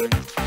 Bye.